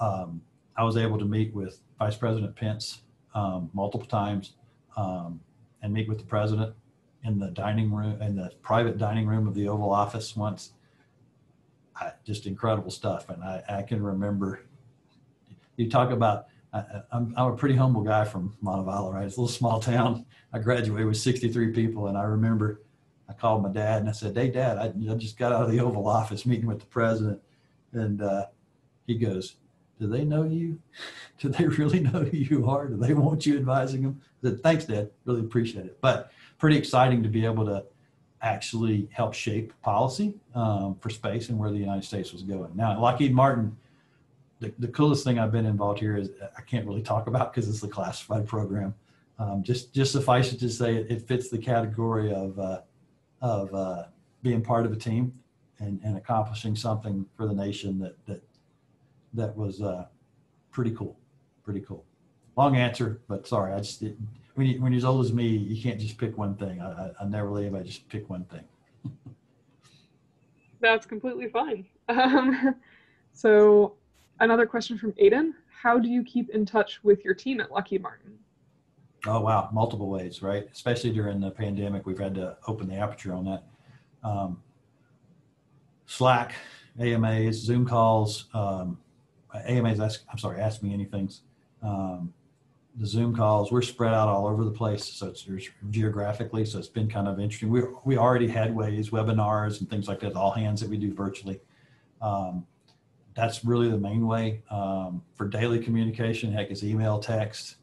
um, I was able to meet with Vice President Pence um, multiple times um, and meet with the president in the dining room in the private dining room of the Oval Office once. I, just incredible stuff, and I, I can remember. You talk about I, am I'm a pretty humble guy from Montevallo, right? It's a little small town. I graduated with 63 people, and I remember I called my dad and I said, "Hey, Dad, I, I just got out of the Oval Office meeting with the president," and uh, he goes, "Do they know you? Do they really know who you are? Do they want you advising them?" I said, "Thanks, Dad. Really appreciate it." But pretty exciting to be able to actually help shape policy um, for space and where the United States was going. Now, Lockheed Martin the, the coolest thing I've been involved here is I can't really talk about because it's a classified program. Um, just just suffice it to say it, it fits the category of uh, of uh, being part of a team and, and accomplishing something for the nation that that that was uh, pretty cool, pretty cool. Long answer, but sorry, I just it, when you when you're as old as me, you can't just pick one thing. I, I, I never leave. I just pick one thing. That's completely fine. Um, so another question from Aiden. How do you keep in touch with your team at Lockheed Martin? Oh, wow. Multiple ways, right? Especially during the pandemic, we've had to open the aperture on that. Um, Slack, AMAs, Zoom calls, um, AMAs, ask, I'm sorry, ask me anything. Um, the Zoom calls, we're spread out all over the place. So it's geographically, so it's been kind of interesting. We, we already had ways, webinars and things like that, all hands that we do virtually. Um, that's really the main way um, for daily communication. Heck, it's email, text.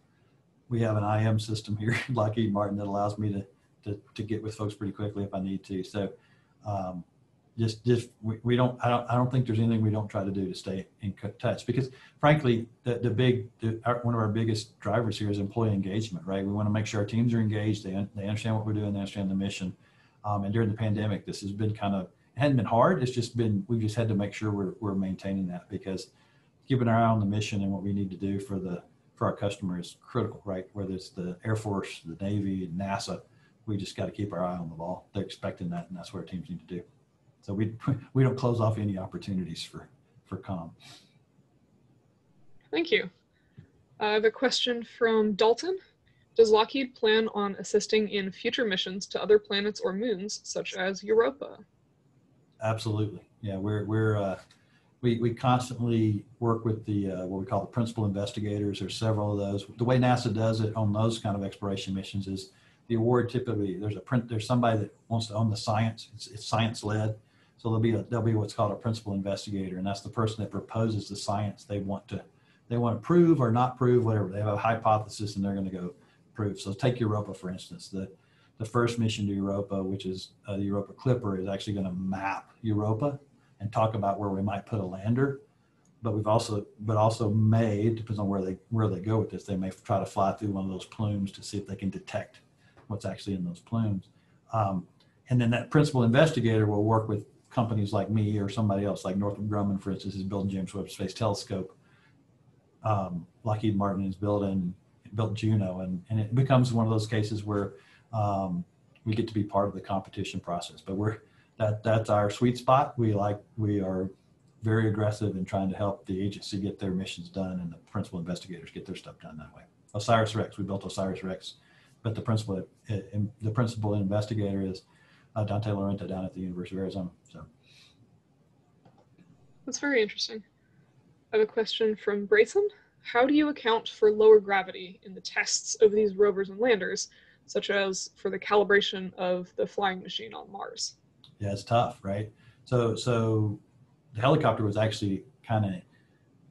We have an IM system here Lockheed Martin that allows me to, to, to get with folks pretty quickly if I need to. So um, just just we, we don't I don't I don't think there's anything we don't try to do to stay in touch because frankly the the big the, our, one of our biggest drivers here is employee engagement right we want to make sure our teams are engaged they they understand what we're doing they understand the mission um, and during the pandemic this has been kind of it hadn't been hard. It's just been we've just had to make sure we're we're maintaining that because keeping our eye on the mission and what we need to do for the for our customer is critical, right? Whether it's the Air Force, the Navy, NASA, we just got to keep our eye on the ball. They're expecting that, and that's what our teams need to do. So we we don't close off any opportunities for for com. Thank you. I have a question from Dalton. Does Lockheed plan on assisting in future missions to other planets or moons, such as Europa? Absolutely. Yeah, we're we're uh, we we constantly work with the uh, what we call the principal investigators. There's several of those. The way NASA does it on those kind of exploration missions is the award typically there's a print there's somebody that wants to own the science. It's, it's science led. So there'll be a there'll be what's called a principal investigator, and that's the person that proposes the science they want to they want to prove or not prove whatever. They have a hypothesis and they're going to go prove. So take Europa for instance. The the first mission to Europa, which is uh, the Europa Clipper, is actually going to map Europa and talk about where we might put a lander. But we've also, but also may depends on where they where they go with this. They may try to fly through one of those plumes to see if they can detect what's actually in those plumes. Um, and then that principal investigator will work with companies like me or somebody else, like Northrop Grumman, for instance, is building James Webb Space Telescope. Um, Lockheed Martin is building built Juno, and and it becomes one of those cases where um, we get to be part of the competition process. But we're that that's our sweet spot. We like we are very aggressive in trying to help the agency get their missions done and the principal investigators get their stuff done that way. Osiris Rex, we built Osiris Rex, but the principal the principal investigator is uh, Dante Lauretta down at the University of Arizona. So that's very interesting. I have a question from Brayson. How do you account for lower gravity in the tests of these rovers and landers, such as for the calibration of the flying machine on Mars? Yeah, it's tough, right? So, so the helicopter was actually kind of,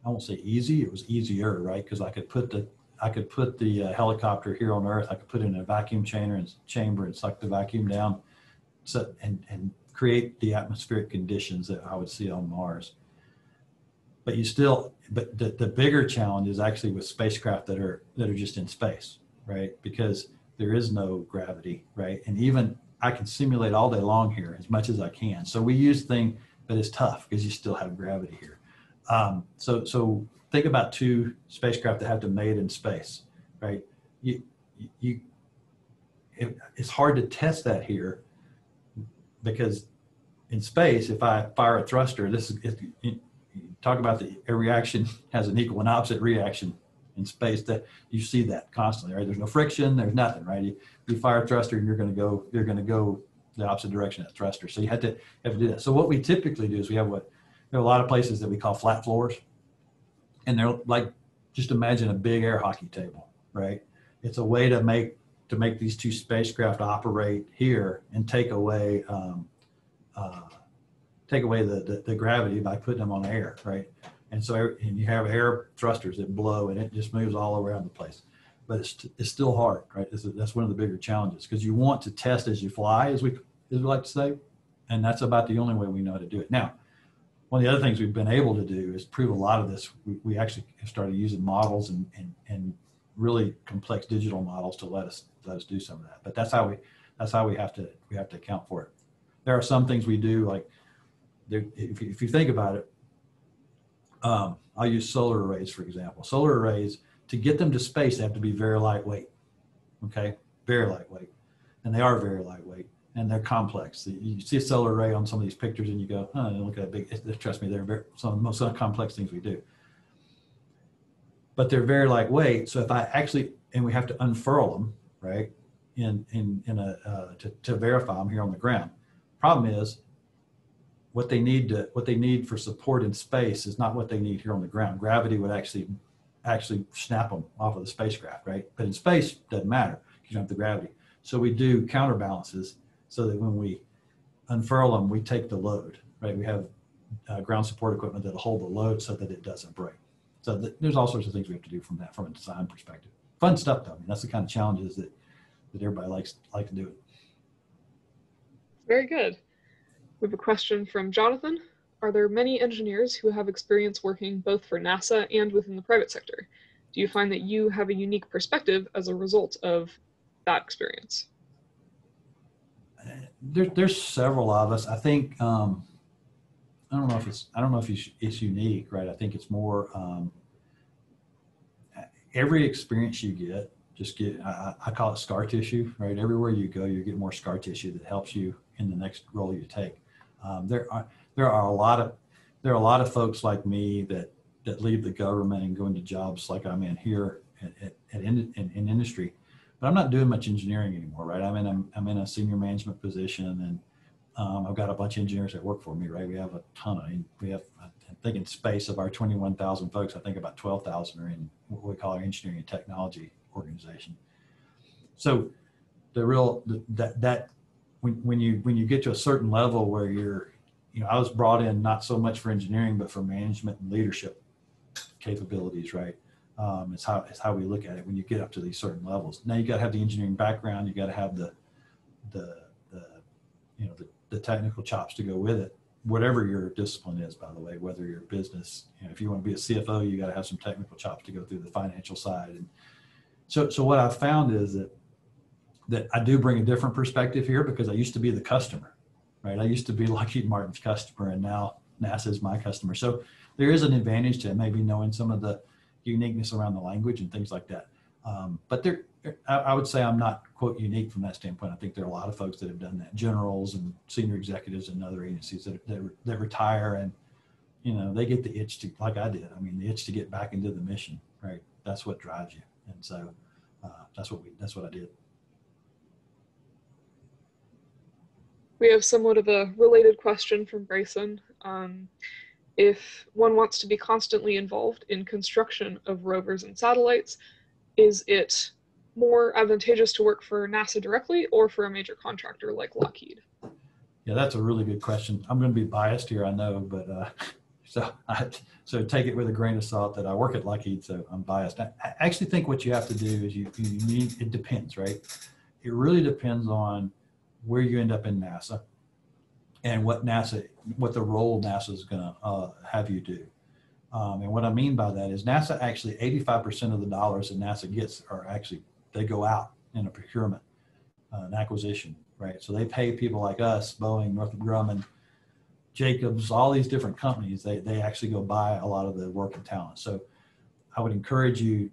I won't say easy. It was easier, right? Because I could put the, I could put the uh, helicopter here on Earth. I could put it in a vacuum chamber and chamber and suck the vacuum down, so and and create the atmospheric conditions that I would see on Mars. But you still, but the, the bigger challenge is actually with spacecraft that are that are just in space, right? Because there is no gravity, right? And even I can simulate all day long here as much as I can. So we use thing, but it's tough because you still have gravity here. Um, so so think about two spacecraft that have to mate in space, right? You you it, it's hard to test that here because in space, if I fire a thruster, this is it, it, talk about the reaction has an equal and opposite reaction in space that you see that constantly, right? There's no friction, there's nothing, right? You, you fire a thruster and you're going to go, you're going to go the opposite direction that thruster. So you have to have to do that. So what we typically do is we have what there are a lot of places that we call flat floors, and they're like just imagine a big air hockey table, right? It's a way to make to make these two spacecraft operate here and take away um, uh, take away the, the, the gravity by putting them on air, right? And so and you have air thrusters that blow and it just moves all around the place. But it's, it's still hard, right? It's, that's one of the bigger challenges because you want to test as you fly, as we, as we like to say. And that's about the only way we know how to do it. Now, one of the other things we've been able to do is prove a lot of this. We, we actually have started using models and, and, and really complex digital models to let us let us do some of that. But that's how we that's how we have to we have to account for it. There are some things we do like if, if you think about it, um, I'll use solar arrays, for example. Solar arrays, to get them to space, they have to be very lightweight. Okay, very lightweight. And they are very lightweight and they're complex. You see a solar array on some of these pictures and you go, oh, look at that big. Trust me, they're very, some of the most complex things we do. But they're very lightweight. So if I actually, and we have to unfurl them, right, in, in, in a, uh, to, to verify them here on the ground. Problem is, what they need to what they need for support in space is not what they need here on the ground. Gravity would actually actually snap them off of the spacecraft, right? But in space, doesn't matter you don't have the gravity. So we do counterbalances so that when we unfurl them, we take the load, right? We have uh, ground support equipment that'll hold the load so that it doesn't break. So th- there's all sorts of things we have to do from that, from a design perspective. Fun stuff, though. I mean, that's the kind of challenges that that everybody likes like to do. Very good. We have a question from Jonathan. Are there many engineers who have experience working both for NASA and within the private sector? Do you find that you have a unique perspective as a result of that experience? There, there's several of us. I think um, I don't know if it's I don't know if it's, it's unique, right? I think it's more um, every experience you get, just get I, I, call it scar tissue, right? Everywhere you go, you get more scar tissue that helps you in the next role you take. Um, there are there are a lot of there are a lot of folks like me that that leave the government and go into jobs like I'm in here at, at, at in, in, in, industry but I'm not doing much engineering anymore, right? I'm in a, I'm in a senior management position and um, I've got a bunch of engineers that work for me, right? We have a ton of, we have, I think in space of our 21,000 folks, I think about 12,000 are in what we call our engineering and technology organization. So the real, that, that, when, when you, when you get to a certain level where you're, you know, I was brought in not so much for engineering, but for management and leadership capabilities, right? Um, it's how, it's how we look at it when you get up to these certain levels. Now you got to have the engineering background, you got to have the, the, the, you know, the, the technical chops to go with it whatever your discipline is, by the way, whether you're business, you know, if you want to be a CFO, you got to have some technical chops to go through the financial side. And so, so what I've found is that, that I do bring a different perspective here because I used to be the customer, right? I used to be Lockheed Martin's customer and now NASA is my customer. So there is an advantage to maybe knowing some of the uniqueness around the language and things like that. Um, but there, I, would say I'm not quote unique from that standpoint. I think there are a lot of folks that have done that, generals and senior executives in other agencies that, that, that retire and you know they get the itch to like I did. I mean the itch to get back into the mission, right? That's what drives you, and so uh, that's what we that's what I did. We have somewhat of a related question from Grayson. Um, if one wants to be constantly involved in construction of rovers and satellites, is it more advantageous to work for NASA directly or for a major contractor like Lockheed? Yeah, that's a really good question. I'm going to be biased here, I know, but uh, so I, so take it with a grain of salt that I work at Lockheed, so I'm biased. I, I actually think what you have to do is you, you need it depends, right? It really depends on where you end up in NASA and what NASA, what the role NASA is going to uh, have you do. Um, and what I mean by that is NASA actually 85% of the dollars that NASA gets are actually they go out in a procurement, uh, an acquisition, right? So they pay people like us, Boeing, Northrop Grumman, Jacobs, all these different companies. They they actually go buy a lot of the work and talent. So I would encourage you.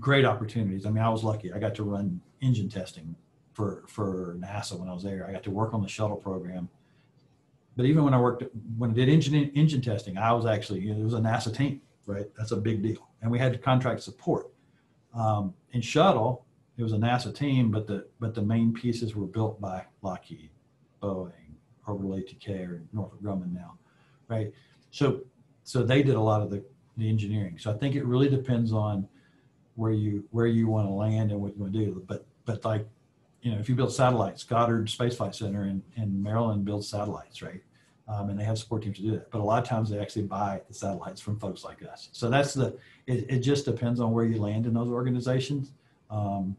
Great opportunities. I mean, I was lucky. I got to run engine testing for for NASA when I was there. I got to work on the shuttle program. But even when I worked when I did engine engine testing, I was actually you know, it was a NASA team, right? That's a big deal, and we had contract support. Um, in shuttle, it was a NASA team, but the but the main pieces were built by Lockheed, Boeing, Orbital ATK, or Northrop Grumman now, right? So so they did a lot of the, the engineering. So I think it really depends on where you where you want to land and what you want to do. But but like you know, if you build satellites, Goddard Space Flight Center in, in Maryland builds satellites, right? Um, and they have support teams to do that. But a lot of times they actually buy the satellites from folks like us. So that's the, it, it just depends on where you land in those organizations. Um,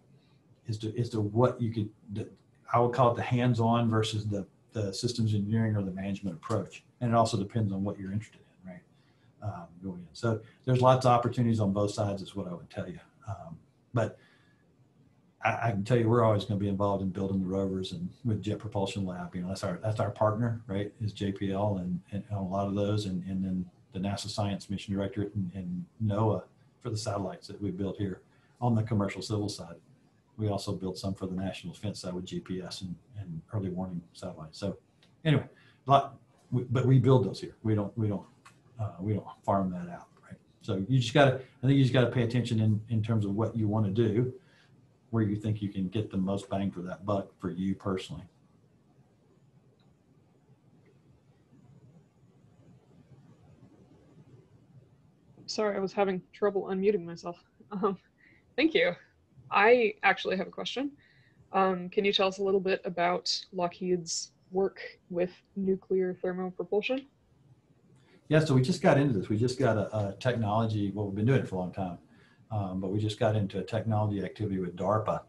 is to as to what you could the, I would call it the hands-on versus the the systems engineering or the management approach, and it also depends on what you're interested in, right? Um, going in. So there's lots of opportunities on both sides, is what I would tell you. Um, but I, I, can tell you, we're always going to be involved in building the rovers and with Jet Propulsion Lab. You know, that's our that's our partner, right? Is JPL and, and a lot of those, and and then the NASA Science Mission Directorate and, and NOAA for the satellites that we built here on the commercial civil side we also built some for the national defense side with GPS and, and early warning satellites. So anyway, lot, but we build those here. We don't, we don't, uh, we don't farm that out, right? So you just got to, I think you just got to pay attention in, in terms of what you want to do, where you think you can get the most bang for that buck for you personally. Sorry, I was having trouble unmuting myself. Um, thank you. I actually have a question. Um, can you tell us a little bit about Lockheed's work with nuclear thermal propulsion? Yeah, so we just got into this. We just got a, a technology, well, we've been doing it for a long time, um, but we just got into a technology activity with DARPA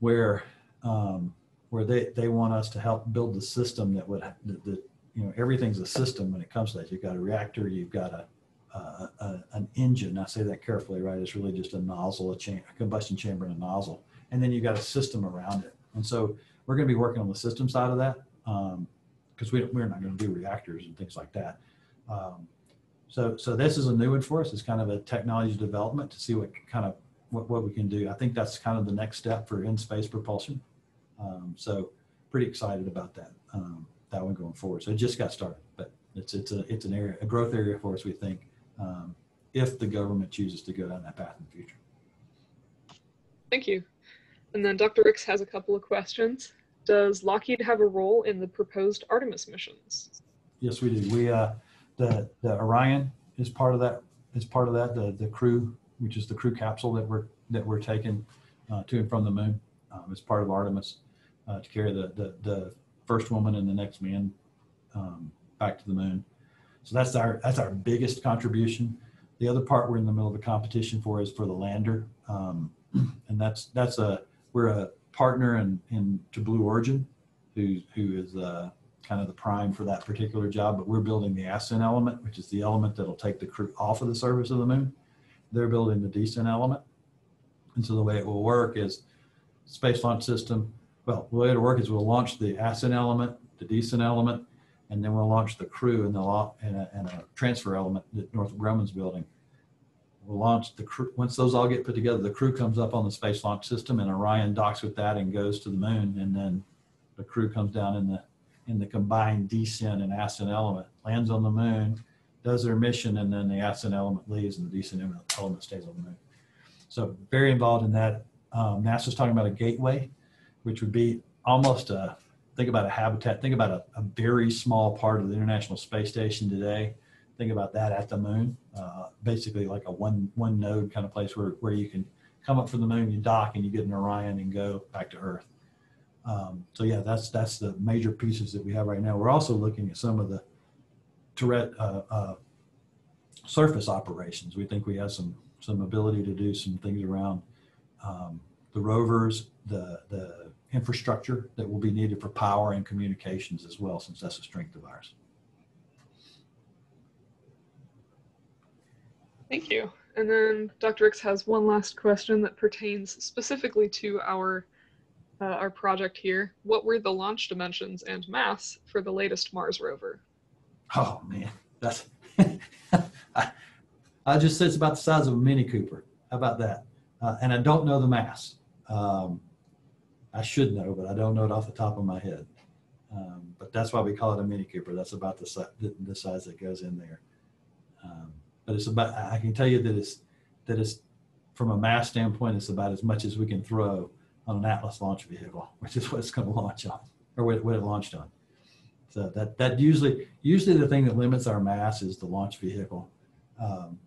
where um, where they, they want us to help build the system that would, that, that, you know, everything's a system when it comes to that. You've got a reactor, you've got a, uh, a, an engine. I say that carefully, right? It's really just a nozzle, a, a combustion chamber, and a nozzle, and then you've got a system around it. And so we're going to be working on the system side of that because um, we, we're not going to do reactors and things like that. Um, so so this is a new one for us. It's kind of a technology development to see what kind of what, what we can do. I think that's kind of the next step for in space propulsion. Um, so pretty excited about that um, that one going forward. So it just got started, but it's it's a it's an area a growth area for us. We think um, if the government chooses to go down that path in the future. Thank you. And then Dr. Ricks has a couple of questions. Does Lockheed have a role in the proposed Artemis missions? Yes, we do. We, uh, the, the Orion is part of that, is part of that, the, the crew, which is the crew capsule that we're, that we're taking, uh, to and from the moon, um, is part of Artemis, uh, to carry the, the, the first woman and the next man, um, back to the moon. So that's our, that's our biggest contribution. The other part we're in the middle of a competition for is for the lander. Um, and that's, that's a, we're a partner in, in, to Blue Origin, who, who is, uh, kind of the prime for that particular job, but we're building the ascent element, which is the element that'll take the crew off of the surface of the moon. They're building the descent element. And so the way it will work is space launch system. Well, the way it'll work is we'll launch the ascent element, the descent element, and then we'll launch the crew and the and a, and a transfer element that Northrop Grumman's building. We'll launch the crew. Once those all get put together, the crew comes up on the space launch system, and Orion docks with that and goes to the moon, and then the crew comes down in the in the combined descent and ascent element, lands on the moon, does their mission, and then the ascent element leaves and the descent element stays on the moon. So very involved in that. Um, NASA's talking about a gateway, which would be almost a, think about a habitat, think about a, a very small part of the International Space Station today. Think about that at the moon, uh, basically like a one, one node kind of place where, where you can come up from the moon, you dock and you get an Orion and go back to Earth. Um, so yeah, that's that's the major pieces that we have right now. We're also looking at some of the Tourette uh, uh, surface operations. We think we have some some ability to do some things around um, the rovers, the the infrastructure that will be needed for power and communications as well, since that's a strength of ours. Thank you. And then Dr. Ricks has one last question that pertains specifically to our uh, our project here. What were the launch dimensions and mass for the latest Mars rover? Oh man, that's I, I just said it's about the size of a Mini Cooper. How about that? Uh, and I don't know the mass. Um, I should know, but I don't know it off the top of my head. Um, but that's why we call it a Mini Cooper. That's about the, si- the, the size that goes in there. Um, but it's about. I can tell you that it's that it's from a mass standpoint, it's about as much as we can throw on an Atlas launch vehicle, which is what it's going to launch on, or what, what it launched on. So that that usually usually the thing that limits our mass is the launch vehicle. Um,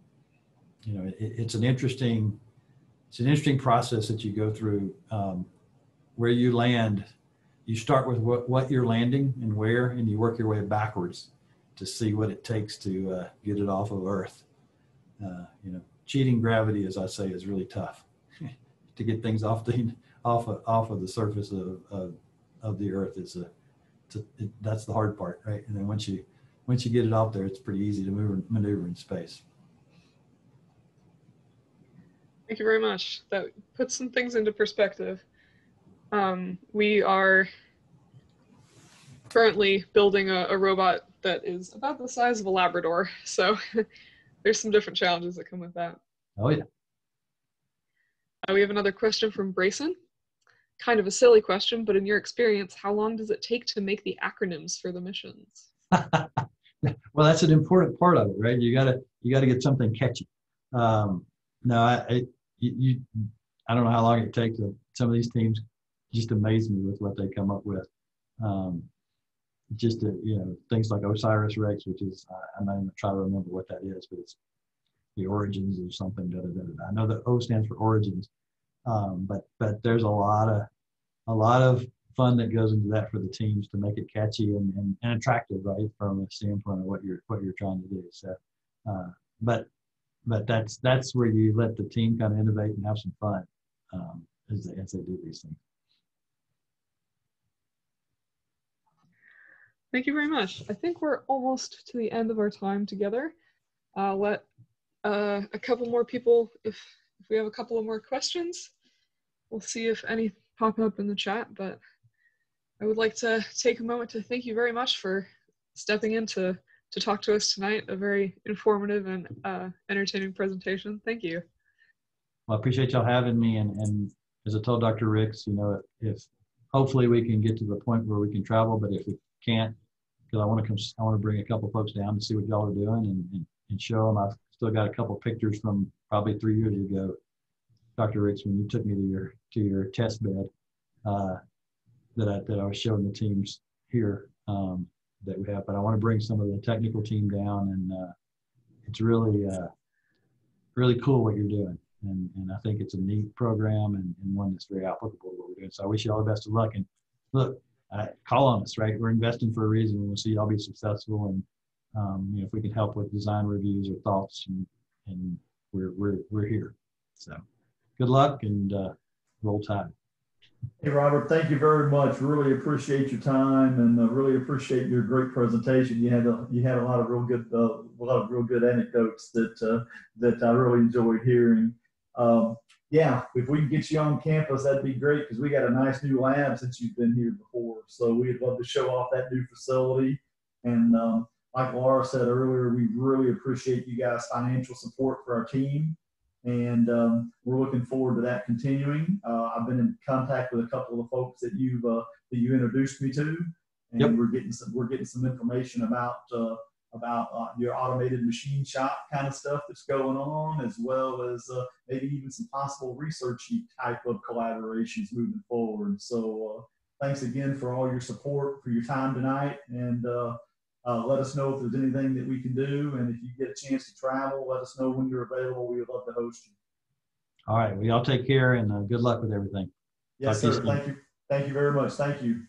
you know, it, it's an interesting it's an interesting process that you go through. Um, where you land, you start with what, what you're landing and where, and you work your way backwards to see what it takes to uh, get it off of Earth. Uh, you know, cheating gravity, as I say, is really tough to get things off the off of, off of the surface of, of, of the Earth. Is a, a it, that's the hard part, right? And then once you once you get it off there, it's pretty easy to move maneuver in space. Thank you very much. That puts some things into perspective. Um, we are currently building a, a, robot that is about the size of a Labrador. So there's some different challenges that come with that. Oh, yeah. Uh, we have another question from Brayson. Kind of a silly question, but in your experience, how long does it take to make the acronyms for the missions? well, that's an important part of it, right? You gotta you gotta get something catchy. Um, no, I, I you, I don't know how long it takes. Some of these teams just amaze me with what they come up with. Um, just to, you know things like Osiris Rex, which is I'm not even trying to remember what that is, but it's the origins or something. Da, da, da, I know that O stands for origins, um, but but there's a lot of a lot of fun that goes into that for the teams to make it catchy and, and, and attractive, right, from a standpoint of what you're what you're trying to do. So, uh, but but that's that's where you let the team kind of innovate and have some fun um, as, they, as they do these things. Thank you very much. I think we're almost to the end of our time together. I'll let uh, a couple more people, if, if we have a couple of more questions, we'll see if any pop up in the chat. But I would like to take a moment to thank you very much for stepping in to, to talk to us tonight. A very informative and uh, entertaining presentation. Thank you. Well, I appreciate y'all having me. And, and as I told Dr. Ricks, you know, if hopefully we can get to the point where we can travel, but if we can't, because I want to come, I want to bring a couple folks down to see what y'all are doing and, and, and show them. I've still got a couple pictures from probably three years ago Dr. Ricks, when you took me to your to your test bed uh, that I that I was showing the teams here um, that we have. But I want to bring some of the technical team down, and uh, it's really uh, really cool what you're doing. And, and I think it's a neat program and, and one that's very applicable to what we're doing. So I wish you all the best of luck. And look, call on us, right? We're investing for a reason. And we'll see y'all be successful. And um, you know, if we can help with design reviews or thoughts, and, and we're, we're, we're here. So good luck and uh, roll tide. Hey, Robert, thank you very much. Really appreciate your time and uh, really appreciate your great presentation. You had a, you had a lot of real good uh, a lot of real good anecdotes that uh, that I really enjoyed hearing. Um, yeah, if we can get you on campus, that'd be great because we got a nice new lab since you've been here before. So we'd love to show off that new facility. And um, like Laura said earlier, we really appreciate you guys' financial support for our team and um, we're looking forward to that continuing. Uh, I've been in contact with a couple of the folks that you've uh, that you introduced me to, and Yep. we're getting some we're getting some information about uh, about uh, your automated machine shop kind of stuff that's going on, as well as uh, maybe even some possible research type of collaborations moving forward. So uh, thanks again for all your support for your time tonight, and uh, let us know if there's anything that we can do. And if you get a chance to travel, let us know when you're available. We would love to host you. All right. Well, y'all take care and uh, good luck with everything. Yes, Talk to you sir. Thank you. Thank you very much. Thank you.